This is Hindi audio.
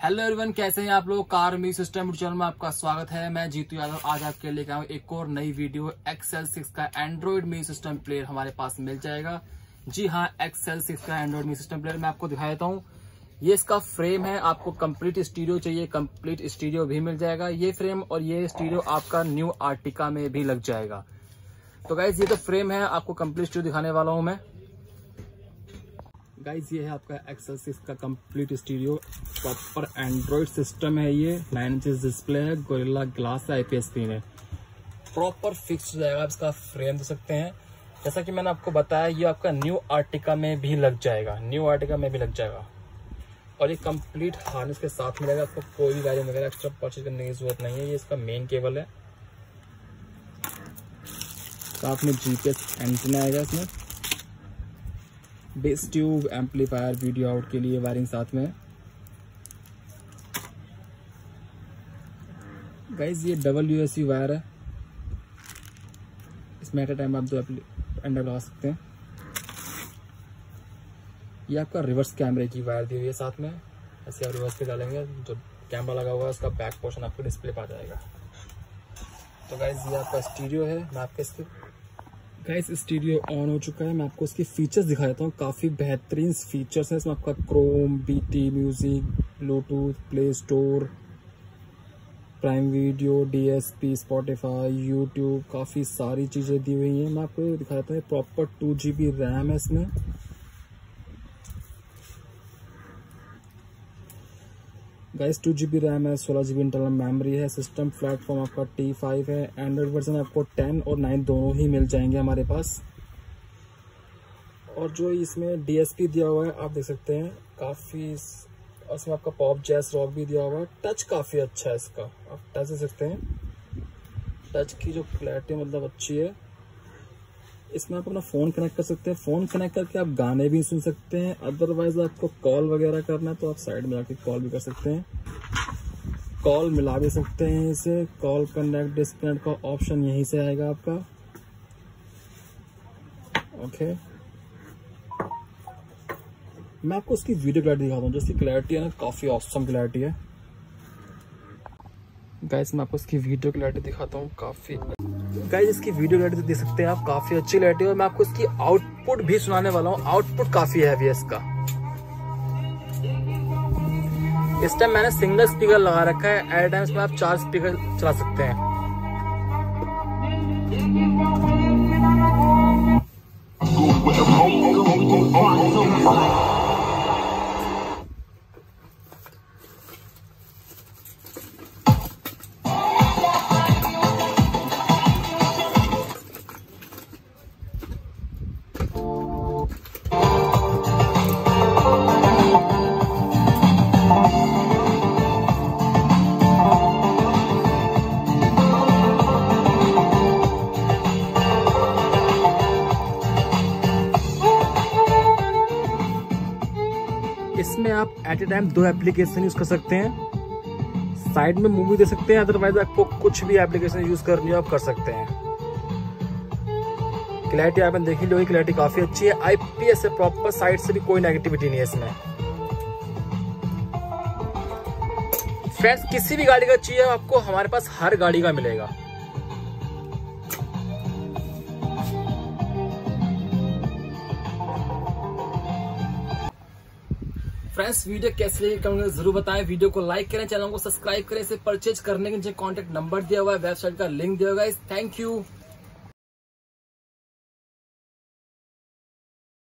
हेलो एवरीवन कैसे हैं आप लोग? कार मी सिस्टम चैनल में आपका स्वागत है। मैं जीतू यादव, आज आपके लेके आऊँ एक और नई वीडियो। एक्सएल सिक्स का एंड्रॉइड मी सिस्टम प्लेयर हमारे पास मिल जाएगा। जी हाँ एक्सएल सिक्स का एंड्रॉइड मी सिस्टम प्लेयर मैं आपको दिखा देता हूँ। ये इसका फ्रेम है, आपको कंप्लीट स्टीरियो चाहिए कंप्लीट स्टीरियो भी मिल जाएगा। ये फ्रेम और ये स्टीरियो आपका न्यू आर्टिका में भी लग जाएगा। तो गाइज़ ये तो फ्रेम है, आपको कंप्लीट स्टीरियो दिखाने वाला हूँ मैं। गाइज़ ये है आपका एक्सल सिक्स का complete stereo proper Android system है ये। नाइन इंच डिस्प्ले है। गोरिल्ला ग्लास है आईपीएस स्क्रीन है। प्रॉपर फिक्स हो जाएगा। इसका फ्रेम दे सकते हैं। जैसा कि मैंने आपको बताया, ये आपका न्यू आर्टिका में भी लग जाएगा। न्यू आर्टिका में भी लग जाएगा। और ये कंप्लीट हार्नेस के साथ मिलेगा। आपको कोई भी गाड़ी वगैरह एक्स्ट्रा परचेज करने की ज़रूरत नहीं है। ये इसका मेन केबल है। साथ में जीपीएस एंटीना आएगा इसमें। Bass tube amplifier video out के लिए वायरिंग साथ में। गाइज़ ये डबल यूएससी वायर है। इसमें एट अ टाइम आप दो एंडर लगा सकते हैं। ये आपका रिवर्स कैमरे की वायर दी हुई है साथ में। ऐसे आप रिवर्स पे डालेंगे, जो कैमरा लगा हुआ है, उसका बैक पोर्शन आपको डिस्प्ले आ जाएगा। तो गाइज़ ये आपका स्टीरियो है। मैं आपके इसके गाइस स्टीरियो ऑन हो चुका है। मैं आपको इसके फीचर्स दिखा देता हूँ। काफ़ी बेहतरीन फीचर्स हैं। इसमें आपका Chrome BT music Bluetooth Play Store Prime Video DSP Spotify YouTube काफ़ी सारी चीज़ें दी हुई हैं। मैं आपको दिखा देता हूँ। Proper two G B RAM है इसमें। Guys two G B RAM है, सोलह जी बी इंटरनल मेमोरी है सिस्टम प्लेटफॉर्म आपका टी फाइव है एंड्रॉइड वर्जन आपको टेन और नाइन दोनों ही मिल जाएँगे हमारे पास। और जो इसमें डीएसपी दिया हुआ है, आप देख सकते हैं, काफ़ी उसमें आपका पॉप जैस रॉक भी दिया हुआ है टच काफ़ी अच्छा है इसका, आप टच दे सकते हैं। टच की जो क्लैरिटी मतलब अच्छी है इसमें आप अपना फ़ोन कनेक्ट कर सकते हैं। फ़ोन कनेक्ट करके आप गाने भी सुन सकते हैं। अदरवाइज़ आपको कॉल वगैरह करना है तो आप साइड में जाके कॉल भी कर सकते हैं। कॉल मिला भी सकते हैं इसे। कॉल कनेक्ट डिस्कनेक्ट का ऑप्शन यहीं से आएगा आपका। ओके मैं आपको उसकी वीडियो क्लैरिटी दिखाता हूँ। जिसकी क्लैरिटी है ना, काफ़ी ऑसम क्लैरिटी है। गाइस मैं आपको उसकी वीडियो क्लैरिटी दिखाता हूँ। काफ़ी गाइस इसकी वीडियो लाइट देख सकते हैं आप, काफ़ी अच्छी लाइट है मैं आपको इसकी आउटपुट भी सुनाने वाला हूँ। आउटपुट काफ़ी हैवी है इसका। इस टाइम मैंने सिंगल स्पीकर लगा रखा है। एट टाइम्स में आप चार स्पीकर चला सकते हैं। इसमें आप एट ए टाइम दो एप्लीकेशन यूज़ कर सकते हैं। साइड में मूवी दे सकते हैं अदरवाइज़ आपको कुछ भी एप्लीकेशन यूज़ करनी हो, आप कर सकते हैं। क्लैरिटी आपने देखी लो क्लैरिटी काफ़ी अच्छी है। आईपीएस है प्रॉपर साइड से भी कोई नेगेटिविटी नहीं है इसमें। फ्रेंड्स किसी भी गाड़ी का चाहिए, आपको हमारे पास हर गाड़ी का मिलेगा। फ्रेंड्स, वीडियो कैसे लगी कमेंट ज़रूर बताएँ। वीडियो को लाइक करें, चैनल को सब्सक्राइब करें। इसे परचेज करने के लिए कॉन्टेक्ट नंबर दिया हुआ है, वेबसाइट का लिंक दिया हुआ है थैंक यू